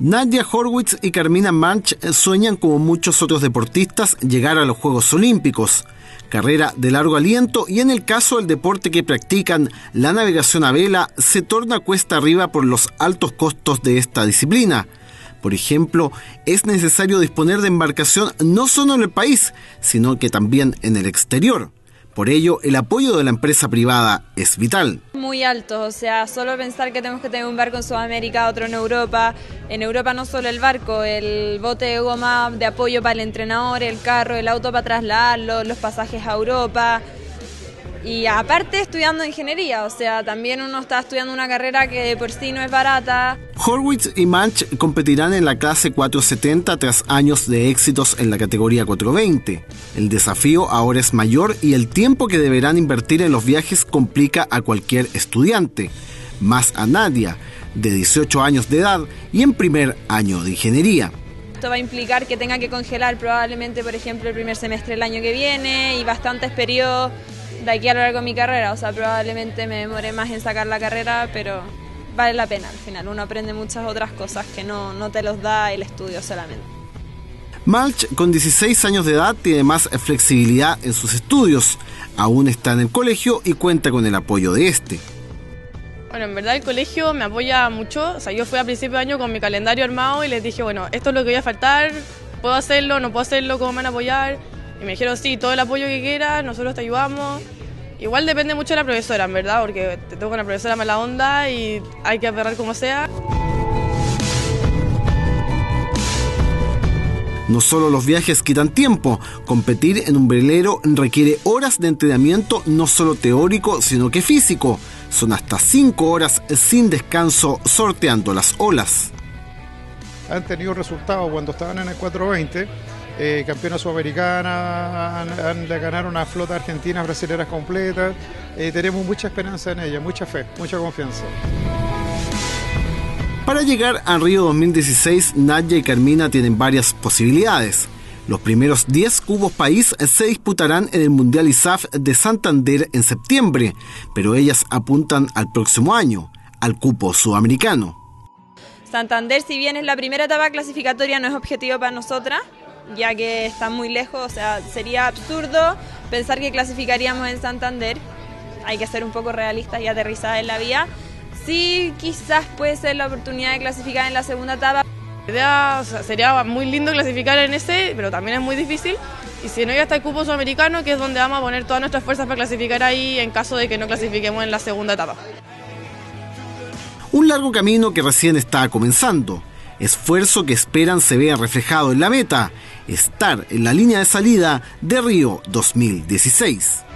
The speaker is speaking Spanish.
Nadia Horwitz y Carmina Manch sueñan como muchos otros deportistas llegar a los Juegos Olímpicos. Carrera de largo aliento y en el caso del deporte que practican, la navegación a vela se torna cuesta arriba por los altos costos de esta disciplina. Por ejemplo, es necesario disponer de embarcación no solo en el país, sino que también en el exterior. Por ello, el apoyo de la empresa privada es vital. Muy alto, o sea, solo pensar que tenemos que tener un barco en Sudamérica, otro en Europa. En Europa no solo el barco, el bote de goma de apoyo para el entrenador, el carro, el auto para trasladarlo, los pasajes a Europa. Y aparte estudiando ingeniería, o sea, también uno está estudiando una carrera que por sí no es barata. Horwitz y Manch competirán en la clase 470 tras años de éxitos en la categoría 420. El desafío ahora es mayor y el tiempo que deberán invertir en los viajes complica a cualquier estudiante, más a Nadia, de 18 años de edad y en primer año de ingeniería. Esto va a implicar que tenga que congelar probablemente, por ejemplo, el primer semestre del año que viene y bastantes periodos de aquí a lo largo de mi carrera. O sea, probablemente me demore más en sacar la carrera, pero vale la pena al final. Uno aprende muchas otras cosas que no, no te los da el estudio solamente. Malch, con 16 años de edad, tiene más flexibilidad en sus estudios. Aún está en el colegio y cuenta con el apoyo de este. Bueno, en verdad el colegio me apoya mucho. O sea, yo fui a principio de año con mi calendario armado y les dije, bueno, esto es lo que voy a faltar, puedo hacerlo, no puedo hacerlo, ¿cómo me van a apoyar? Y me dijeron, sí, todo el apoyo que quieras, nosotros te ayudamos. Igual depende mucho de la profesora, en verdad, porque te toca una profesora mala onda y hay que aperrar como sea. No solo los viajes quitan tiempo, competir en un velero requiere horas de entrenamiento no solo teórico, sino que físico. Son hasta 5 horas sin descanso sorteando las olas. Han tenido resultados cuando estaban en el 420 eh, campeona sudamericana, han, le ganaron a flota argentina, brasileras completas. Eh, tenemos mucha esperanza en ella, mucha fe, mucha confianza. Para llegar a Río 2016, Nadia y Carmina tienen varias posibilidades. Los primeros 10 cubos país se disputarán en el Mundial ISAF de Santander en septiembre, pero ellas apuntan al próximo año, al cupo sudamericano. Santander, si bien es la primera etapa clasificatoria, no es objetivo para nosotras ya que está muy lejos, o sea, sería absurdo pensar que clasificaríamos en Santander. Hay que ser un poco realistas y aterrizadas en la vía. Sí, quizás puede ser la oportunidad de clasificar en la segunda etapa. sería muy lindo clasificar en ese, pero también es muy difícil. Y si no, ya está el cupo sudamericano, que es donde vamos a poner todas nuestras fuerzas para clasificar ahí en caso de que no clasifiquemos en la segunda etapa. Un largo camino que recién está comenzando esfuerzo que esperan se vea reflejado en la meta, estar en la línea de salida de Río 2016.